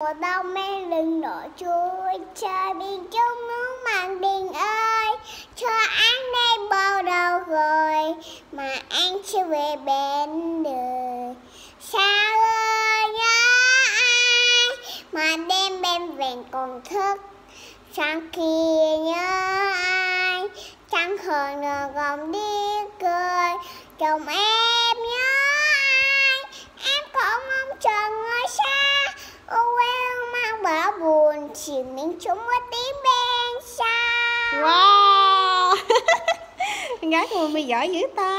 Mùa đông mang đừng nổi chuối, Trời biển chung nước mặn bình ơi. Cho anh đây bao đầu rồi Mà anh chưa về bên đời Sao ơi nhớ ai? Mà đêm bên vẹn còn thức. Sáng kia nhớ ai? Chẳng hơn nữa còn đi cười. Chồng em Chỉ mình chúng một tiếng bên sao Wow. Gái của mày giỏi dữ ta.